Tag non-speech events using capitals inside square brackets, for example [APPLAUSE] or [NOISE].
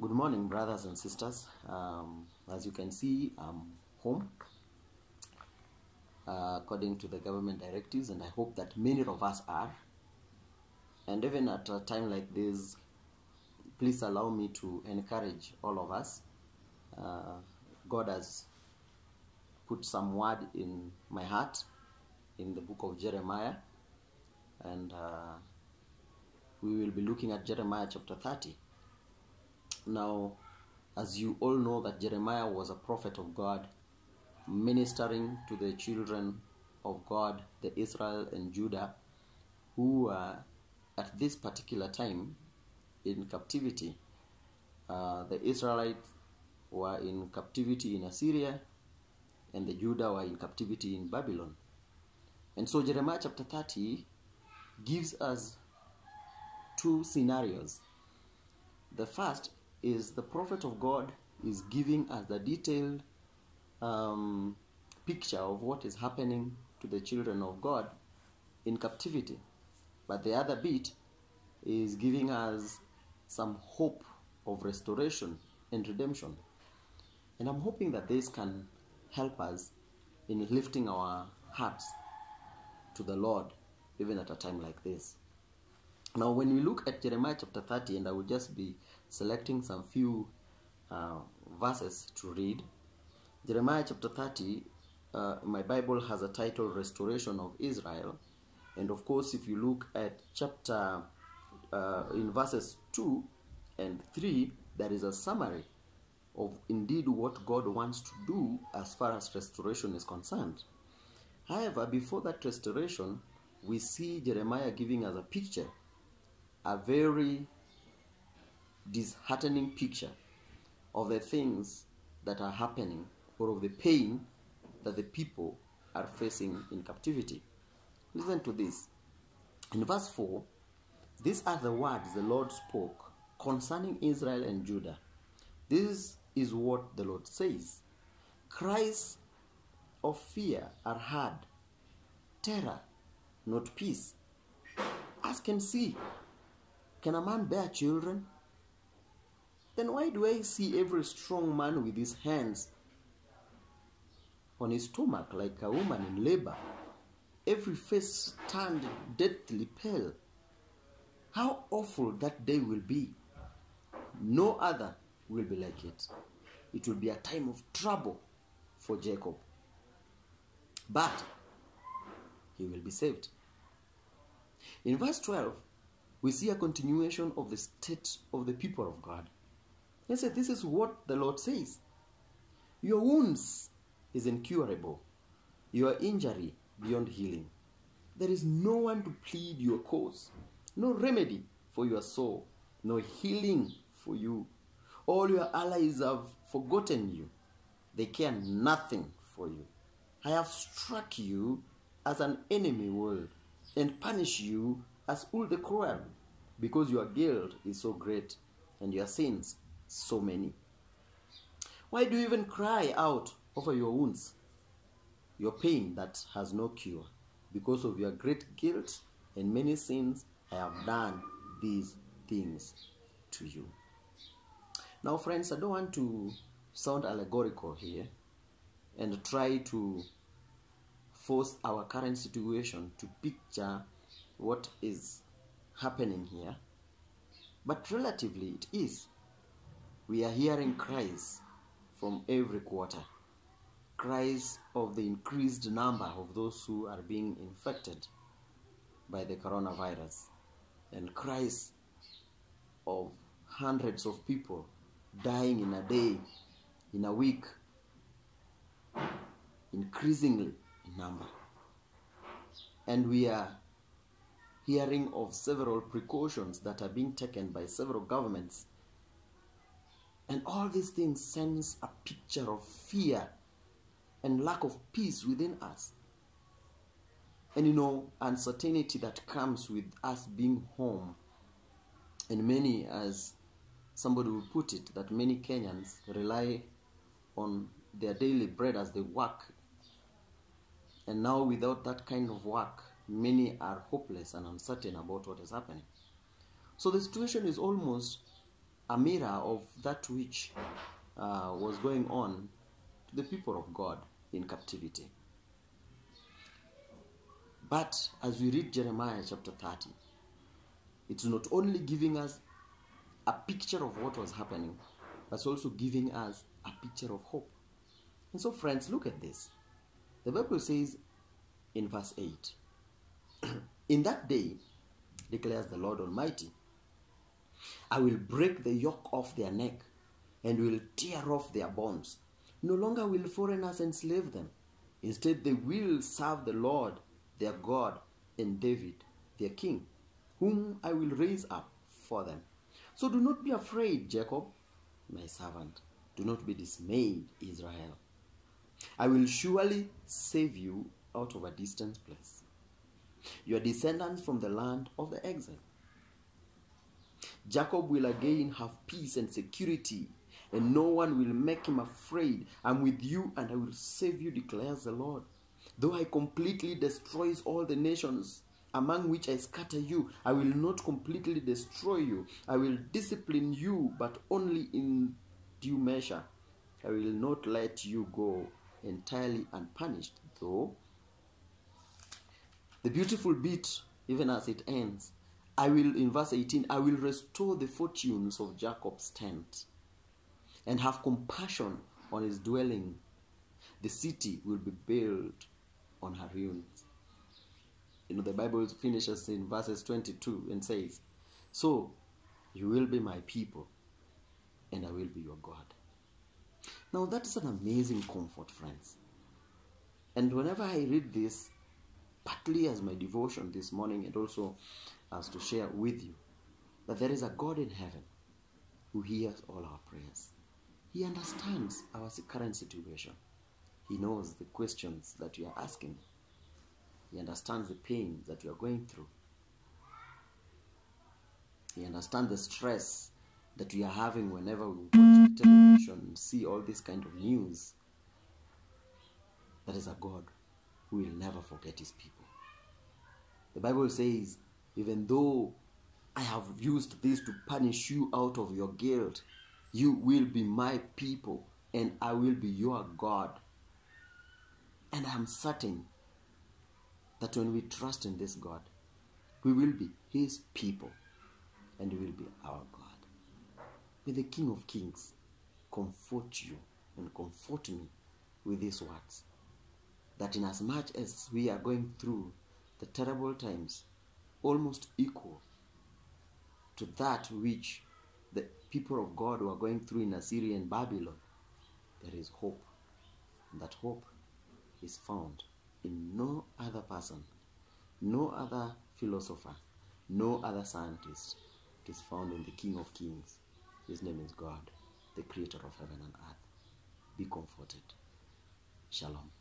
Good morning, brothers and sisters. Um, as you can see, I'm home uh, according to the government directives, and I hope that many of us are. And even at a time like this, please allow me to encourage all of us. Uh, God has put some word in my heart in the book of Jeremiah, and uh, we will be looking at Jeremiah chapter 30. Now, as you all know, that Jeremiah was a prophet of God, ministering to the children of God, the Israel and Judah, who were at this particular time in captivity. Uh, the Israelites were in captivity in Assyria, and the Judah were in captivity in Babylon. And so Jeremiah chapter 30 gives us two scenarios. The first is the prophet of God is giving us the detailed um, picture of what is happening to the children of God in captivity. But the other bit is giving us some hope of restoration and redemption. And I'm hoping that this can help us in lifting our hearts to the Lord, even at a time like this. Now, when we look at Jeremiah chapter 30, and I will just be selecting some few uh, verses to read. Jeremiah chapter 30, uh, my Bible has a title Restoration of Israel. And of course, if you look at chapter uh, in verses 2 and 3, there is a summary of indeed what God wants to do as far as restoration is concerned. However, before that restoration, we see Jeremiah giving us a picture, a very disheartening picture of the things that are happening or of the pain that the people are facing in captivity. Listen to this. In verse 4, these are the words the Lord spoke concerning Israel and Judah. This is what the Lord says Cries of fear are heard, terror, not peace. Ask and see can a man bear children? Then why do I see every strong man with his hands on his stomach like a woman in labor? Every face turned deathly pale. How awful that day will be! No other will be like it. It will be a time of trouble for Jacob. But he will be saved. In verse 12, we see a continuation of the state of the people of God. He said, This is what the Lord says Your wounds is incurable, your injury beyond healing. There is no one to plead your cause, no remedy for your soul, no healing for you. All your allies have forgotten you, they care nothing for you. I have struck you as an enemy will and punish you as all the cruel, because your guilt is so great and your sins so many. Why do you even cry out over your wounds, your pain that has no cure? Because of your great guilt and many sins, I have done these things to you. Now, friends, I don't want to sound allegorical here and try to force our current situation to picture what is happening here. But relatively, it is. We are hearing cries from every quarter cries of the increased number of those who are being infected by the coronavirus, and cries of hundreds of people dying in a day, in a week, increasingly in number. And we are hearing of several precautions that are being taken by several governments. And all these things sends a picture of fear and lack of peace within us. And you know, uncertainty that comes with us being home. And many, as somebody will put it, that many Kenyans rely on their daily bread as they work. And now, without that kind of work, many are hopeless and uncertain about what is happening. So the situation is almost a mirror of that which uh, was going on to the people of God in captivity. But as we read Jeremiah chapter 30, it's not only giving us a picture of what was happening, but also giving us a picture of hope. And so, friends, look at this. The Bible says in verse 8 [CLEARS THROAT] In that day, declares the Lord Almighty, I will break the yoke off their neck and will tear off their bonds. No longer will foreigners enslave them. Instead, they will serve the Lord their God and David their king, whom I will raise up for them. So do not be afraid, Jacob, my servant. Do not be dismayed, Israel. I will surely save you out of a distant place, your descendants from the land of the exile. Jacob will again have peace and security, and no one will make him afraid. I'm with you, and I will save you, declares the Lord. Though I completely destroys all the nations among which I scatter you, I will not completely destroy you. I will discipline you, but only in due measure. I will not let you go entirely unpunished, though. The beautiful bit, even as it ends, I will, in verse 18, I will restore the fortunes of Jacob's tent and have compassion on his dwelling. The city will be built on her ruins. You know, the Bible finishes in verses 22 and says, So you will be my people, and I will be your God. Now, that is an amazing comfort, friends. And whenever I read this, partly as my devotion this morning and also as to share with you, that there is a God in heaven who hears all our prayers. He understands our current situation. He knows the questions that we are asking. He understands the pain that we are going through. He understands the stress that we are having whenever we watch television and see all this kind of news. That is a God who will never forget his people. The Bible says, even though I have used this to punish you out of your guilt, you will be my people and I will be your God. And I am certain that when we trust in this God, we will be his people and he will be our God. May the King of Kings comfort you and comfort me with these words. That inasmuch as we are going through the terrible times, almost equal to that which the people of God were going through in Assyria and Babylon, there is hope. And that hope is found in no other person, no other philosopher, no other scientist. It is found in the King of Kings. His name is God, the creator of heaven and earth. Be comforted. Shalom.